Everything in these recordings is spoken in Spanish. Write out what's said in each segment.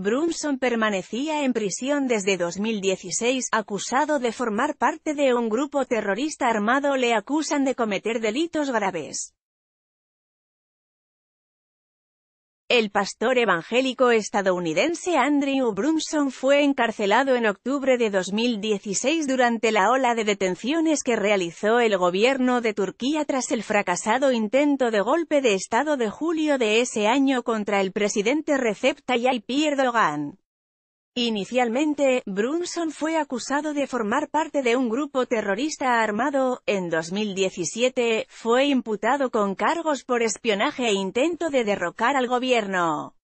Brunson permanecía en prisión desde 2016, acusado de formar parte de un grupo terrorista armado le acusan de cometer delitos graves. El pastor evangélico estadounidense Andrew Brunson fue encarcelado en octubre de 2016 durante la ola de detenciones que realizó el gobierno de Turquía tras el fracasado intento de golpe de Estado de julio de ese año contra el presidente Recep Tayyip Erdogan. Inicialmente, Brunson fue acusado de formar parte de un grupo terrorista armado. En 2017, fue imputado con cargos por espionaje e intento de derrocar al gobierno.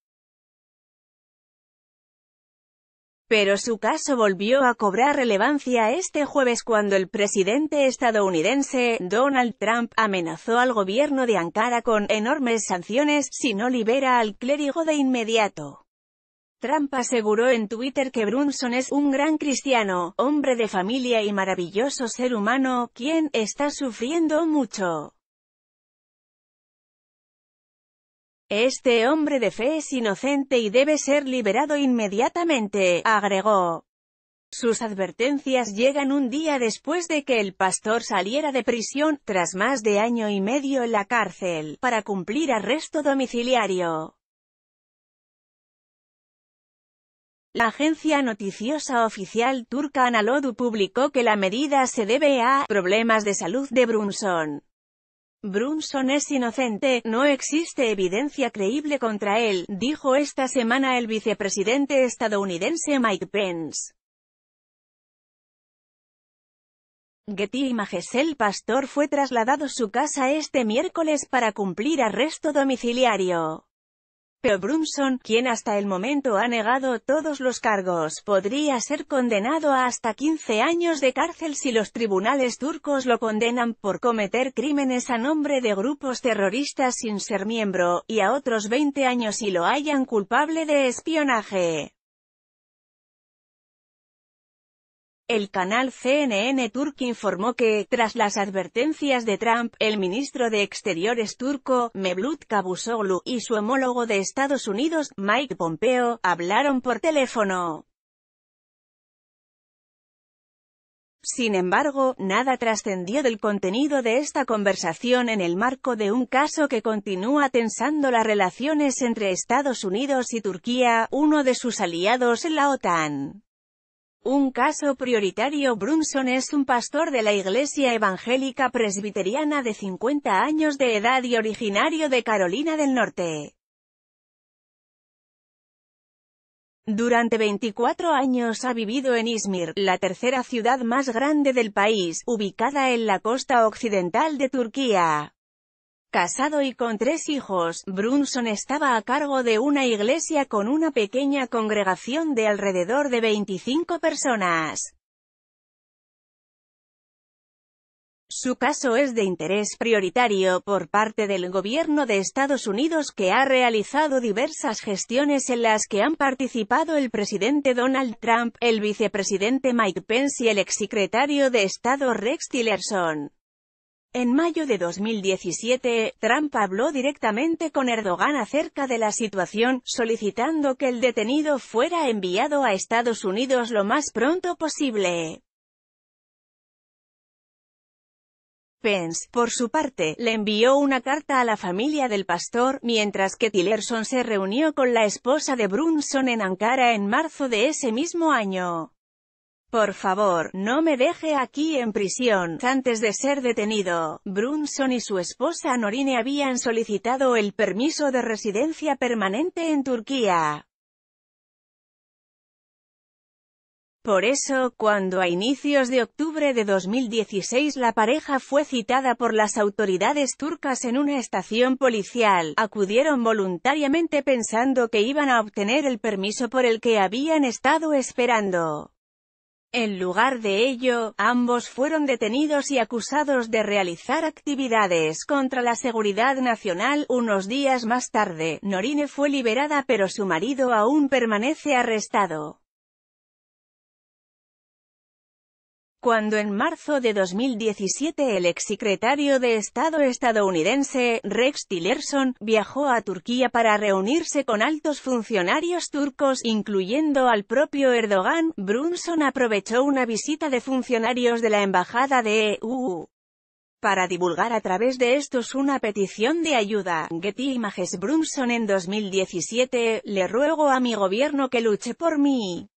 Pero su caso volvió a cobrar relevancia este jueves cuando el presidente estadounidense, Donald Trump, amenazó al gobierno de Ankara con enormes sanciones si no libera al clérigo de inmediato. Trump aseguró en Twitter que Brunson es un gran cristiano, hombre de familia y maravilloso ser humano, quien está sufriendo mucho. Este hombre de fe es inocente y debe ser liberado inmediatamente, agregó. Sus advertencias llegan un día después de que el pastor saliera de prisión, tras más de año y medio en la cárcel, para cumplir arresto domiciliario. La agencia noticiosa oficial turca Anadolu publicó que la medida se debe a problemas de salud de Brunson. Brunson es inocente, no existe evidencia creíble contra él, dijo esta semana el vicepresidente estadounidense Mike Pence. Getty Images El pastor fue trasladado a su casa este miércoles para cumplir arresto domiciliario. Pero Brunson, quien hasta el momento ha negado todos los cargos, podría ser condenado a hasta 15 años de cárcel si los tribunales turcos lo condenan por cometer crímenes a nombre de grupos terroristas sin ser miembro, y a otros 20 años si lo hayan culpable de espionaje. El canal CNN Turk informó que, tras las advertencias de Trump, el ministro de Exteriores turco, Mevlut Cavusoglu, y su homólogo de Estados Unidos, Mike Pompeo, hablaron por teléfono. Sin embargo, nada trascendió del contenido de esta conversación en el marco de un caso que continúa tensando las relaciones entre Estados Unidos y Turquía, uno de sus aliados en la OTAN. Un caso prioritario Brunson es un pastor de la Iglesia Evangélica Presbiteriana de 50 años de edad y originario de Carolina del Norte. Durante 24 años ha vivido en Izmir, la tercera ciudad más grande del país, ubicada en la costa occidental de Turquía. Casado y con tres hijos, Brunson estaba a cargo de una iglesia con una pequeña congregación de alrededor de 25 personas. Su caso es de interés prioritario por parte del gobierno de Estados Unidos que ha realizado diversas gestiones en las que han participado el presidente Donald Trump, el vicepresidente Mike Pence y el exsecretario de Estado Rex Tillerson. En mayo de 2017, Trump habló directamente con Erdogan acerca de la situación, solicitando que el detenido fuera enviado a Estados Unidos lo más pronto posible. Pence, por su parte, le envió una carta a la familia del pastor, mientras que Tillerson se reunió con la esposa de Brunson en Ankara en marzo de ese mismo año. Por favor, no me deje aquí en prisión. Antes de ser detenido, Brunson y su esposa Norine habían solicitado el permiso de residencia permanente en Turquía. Por eso, cuando a inicios de octubre de 2016 la pareja fue citada por las autoridades turcas en una estación policial, acudieron voluntariamente pensando que iban a obtener el permiso por el que habían estado esperando. En lugar de ello, ambos fueron detenidos y acusados de realizar actividades contra la seguridad nacional. Unos días más tarde, Norine fue liberada pero su marido aún permanece arrestado. Cuando en marzo de 2017 el exsecretario de Estado estadounidense, Rex Tillerson, viajó a Turquía para reunirse con altos funcionarios turcos, incluyendo al propio Erdogan, Brunson aprovechó una visita de funcionarios de la Embajada de EU para divulgar a través de estos una petición de ayuda. Getty Images Brunson en 2017, le ruego a mi gobierno que luche por mí.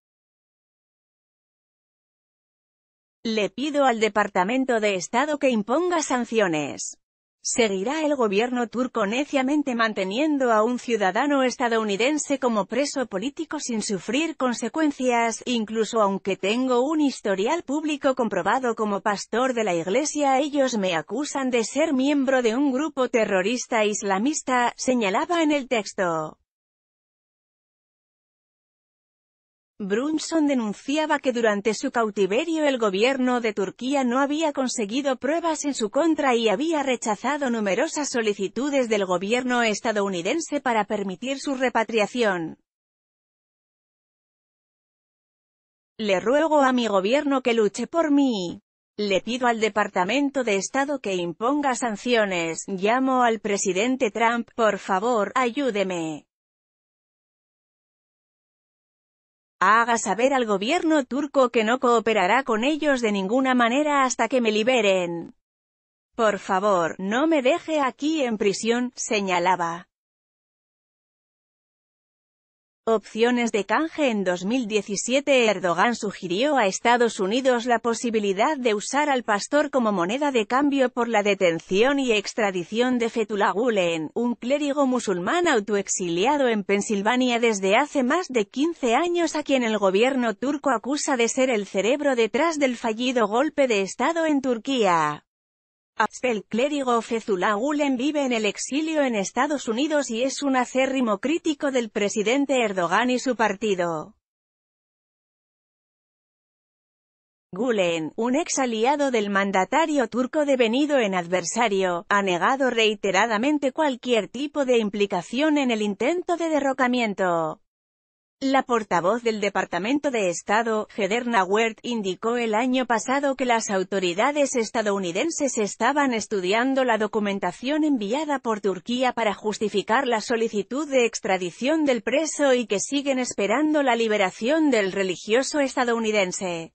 Le pido al Departamento de Estado que imponga sanciones. ¿Seguirá el gobierno turco neciamente manteniendo a un ciudadano estadounidense como preso político sin sufrir consecuencias, incluso aunque tengo un historial público comprobado como pastor de la iglesia ellos me acusan de ser miembro de un grupo terrorista islamista, señalaba en el texto. Brunson denunciaba que durante su cautiverio el gobierno de Turquía no había conseguido pruebas en su contra y había rechazado numerosas solicitudes del gobierno estadounidense para permitir su repatriación. Le ruego a mi gobierno que luche por mí. Le pido al Departamento de Estado que imponga sanciones. Llamo al presidente Trump, por favor, ayúdeme. Haga saber al gobierno turco que no cooperará con ellos de ninguna manera hasta que me liberen. Por favor, no me deje aquí en prisión, señalaba. Opciones de canje En 2017 Erdogan sugirió a Estados Unidos la posibilidad de usar al pastor como moneda de cambio por la detención y extradición de Fethullah Gulen, un clérigo musulmán autoexiliado en Pensilvania desde hace más de 15 años a quien el gobierno turco acusa de ser el cerebro detrás del fallido golpe de Estado en Turquía. El clérigo Fethullah Gulen vive en el exilio en Estados Unidos y es un acérrimo crítico del presidente Erdogan y su partido. Gulen, un ex aliado del mandatario turco devenido en adversario, ha negado reiteradamente cualquier tipo de implicación en el intento de derrocamiento. La portavoz del Departamento de Estado, Heather Nauert, indicó el año pasado que las autoridades estadounidenses estaban estudiando la documentación enviada por Turquía para justificar la solicitud de extradición del preso y que siguen esperando la liberación del religioso estadounidense.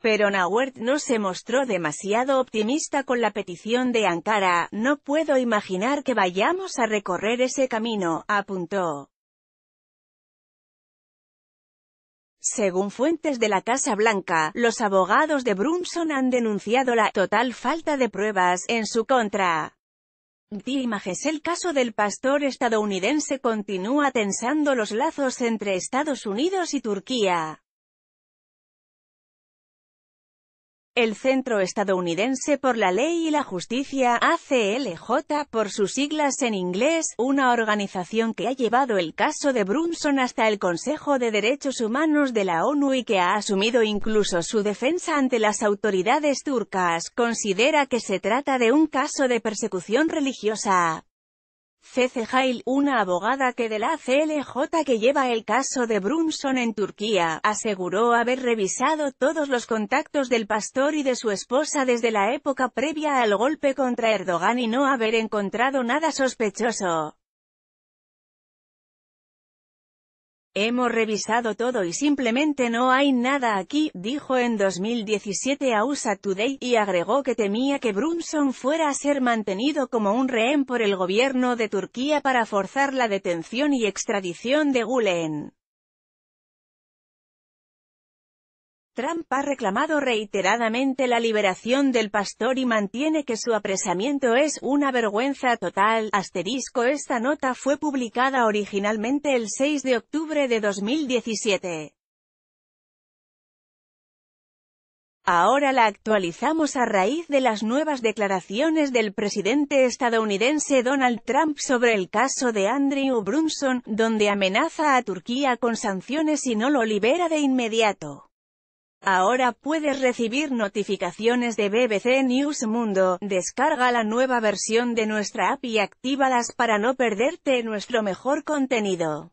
Pero Nawert no se mostró demasiado optimista con la petición de Ankara, no puedo imaginar que vayamos a recorrer ese camino, apuntó. Según fuentes de la Casa Blanca, los abogados de Brunson han denunciado la total falta de pruebas en su contra. Images El caso del pastor estadounidense continúa tensando los lazos entre Estados Unidos y Turquía. El Centro Estadounidense por la Ley y la Justicia, ACLJ, por sus siglas en inglés, una organización que ha llevado el caso de Brunson hasta el Consejo de Derechos Humanos de la ONU y que ha asumido incluso su defensa ante las autoridades turcas, considera que se trata de un caso de persecución religiosa. Cece Hail, una abogada que de la CLJ que lleva el caso de Brunson en Turquía, aseguró haber revisado todos los contactos del pastor y de su esposa desde la época previa al golpe contra Erdogan y no haber encontrado nada sospechoso. Hemos revisado todo y simplemente no hay nada aquí, dijo en 2017 a USA Today, y agregó que temía que Brunson fuera a ser mantenido como un rehén por el gobierno de Turquía para forzar la detención y extradición de Gulen. Trump ha reclamado reiteradamente la liberación del pastor y mantiene que su apresamiento es una vergüenza total. Asterisco Esta nota fue publicada originalmente el 6 de octubre de 2017. Ahora la actualizamos a raíz de las nuevas declaraciones del presidente estadounidense Donald Trump sobre el caso de Andrew Brunson, donde amenaza a Turquía con sanciones si no lo libera de inmediato. Ahora puedes recibir notificaciones de BBC News Mundo, descarga la nueva versión de nuestra app y actívalas para no perderte nuestro mejor contenido.